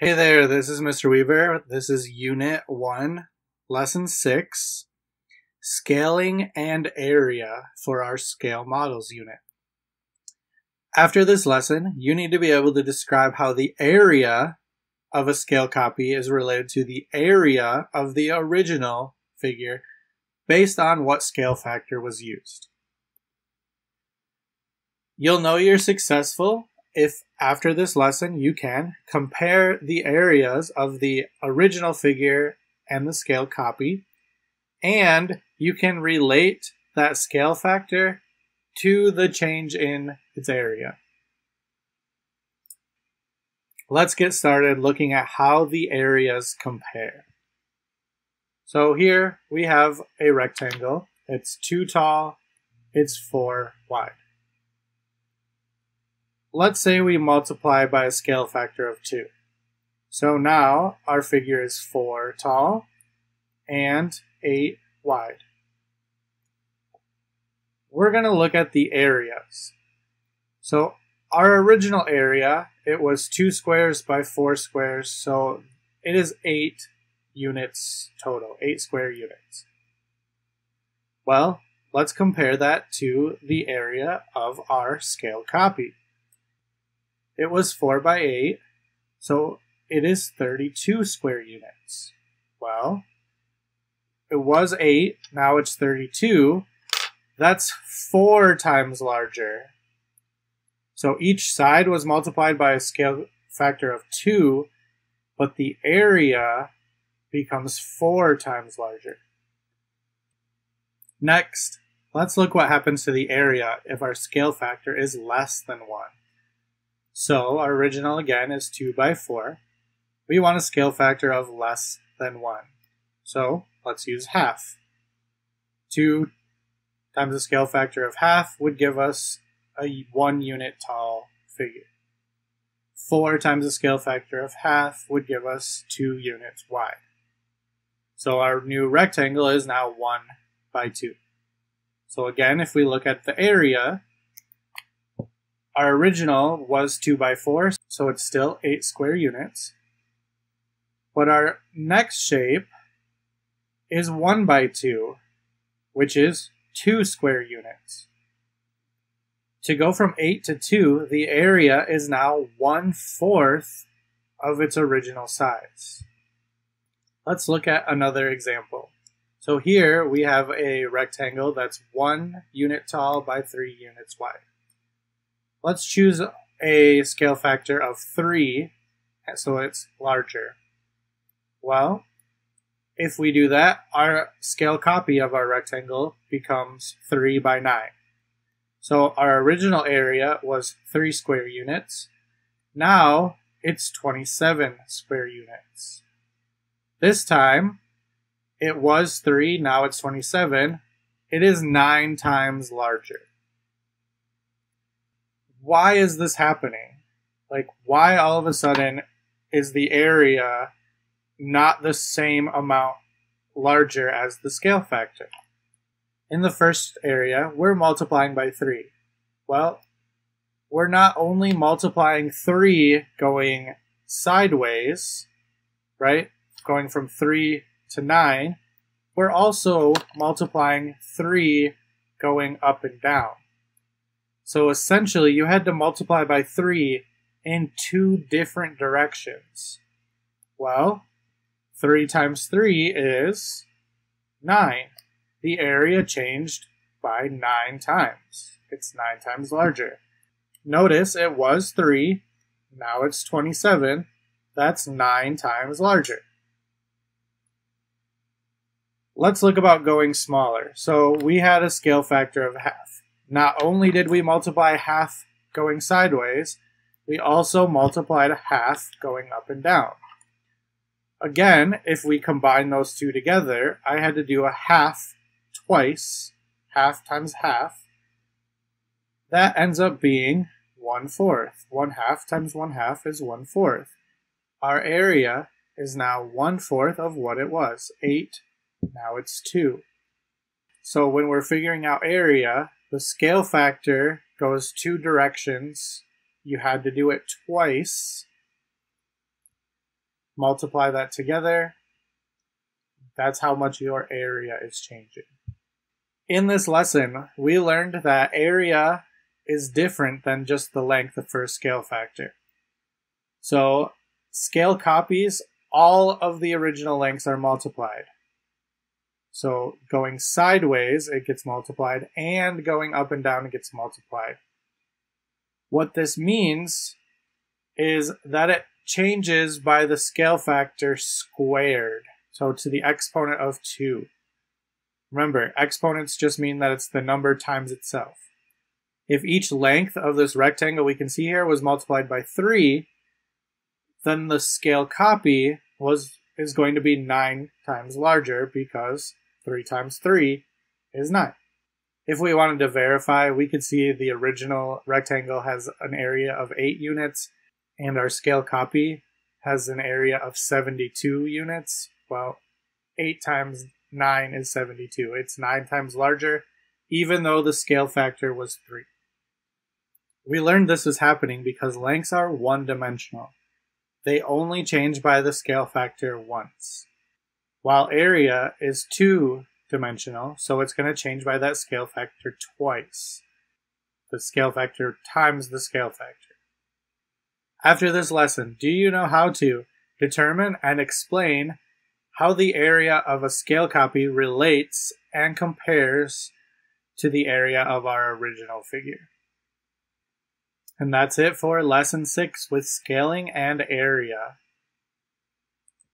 Hey there, this is Mr. Weaver. This is Unit 1, Lesson 6, Scaling and Area for our Scale Models unit. After this lesson, you need to be able to describe how the area of a scale copy is related to the area of the original figure based on what scale factor was used. You'll know you're successful if after this lesson you can compare the areas of the original figure and the scale copy, and you can relate that scale factor to the change in its area. Let's get started looking at how the areas compare. So here we have a rectangle. It's 2 tall, it's 4 wide let's say we multiply by a scale factor of 2. So now our figure is 4 tall and 8 wide. We're going to look at the areas. So our original area, it was 2 squares by 4 squares, so it is 8 units total, 8 square units. Well, let's compare that to the area of our scale copy. It was 4 by 8, so it is 32 square units. Well, it was 8, now it's 32. That's 4 times larger. So each side was multiplied by a scale factor of 2, but the area becomes 4 times larger. Next, let's look what happens to the area if our scale factor is less than 1. So our original again is 2 by 4. We want a scale factor of less than 1. So let's use half. 2 times the scale factor of half would give us a 1 unit tall figure. 4 times the scale factor of half would give us 2 units wide. So our new rectangle is now 1 by 2. So again, if we look at the area, our original was 2 by 4, so it's still 8 square units. But our next shape is 1 by 2, which is 2 square units. To go from 8 to 2, the area is now 1 fourth of its original size. Let's look at another example. So here we have a rectangle that's 1 unit tall by 3 units wide. Let's choose a scale factor of 3 so it's larger. Well, if we do that, our scale copy of our rectangle becomes 3 by 9. So our original area was 3 square units. Now it's 27 square units. This time, it was 3, now it's 27. It is 9 times larger why is this happening? Like, why all of a sudden is the area not the same amount larger as the scale factor? In the first area, we're multiplying by 3. Well, we're not only multiplying 3 going sideways, right? Going from 3 to 9, we're also multiplying 3 going up and down. So essentially, you had to multiply by 3 in two different directions. Well, 3 times 3 is 9. The area changed by 9 times. It's 9 times larger. Notice it was 3, now it's 27. That's 9 times larger. Let's look about going smaller. So we had a scale factor of half. Not only did we multiply half going sideways, we also multiplied a half going up and down. Again, if we combine those two together, I had to do a half twice, half times half. That ends up being one fourth. One half times one half is one fourth. Our area is now one fourth of what it was, eight, now it's two. So when we're figuring out area, the scale factor goes two directions. You had to do it twice. multiply that together. That's how much your area is changing. In this lesson, we learned that area is different than just the length of first scale factor. So, scale copies, all of the original lengths are multiplied. So, going sideways, it gets multiplied, and going up and down, it gets multiplied. What this means is that it changes by the scale factor squared, so to the exponent of 2. Remember, exponents just mean that it's the number times itself. If each length of this rectangle we can see here was multiplied by 3, then the scale copy was is going to be 9 times larger because 3 times 3 is 9. If we wanted to verify, we could see the original rectangle has an area of 8 units and our scale copy has an area of 72 units. Well, 8 times 9 is 72. It's 9 times larger, even though the scale factor was 3. We learned this was happening because lengths are one-dimensional. They only change by the scale factor once. While area is two-dimensional, so it's going to change by that scale factor twice. The scale factor times the scale factor. After this lesson, do you know how to determine and explain how the area of a scale copy relates and compares to the area of our original figure? And that's it for lesson six with scaling and area.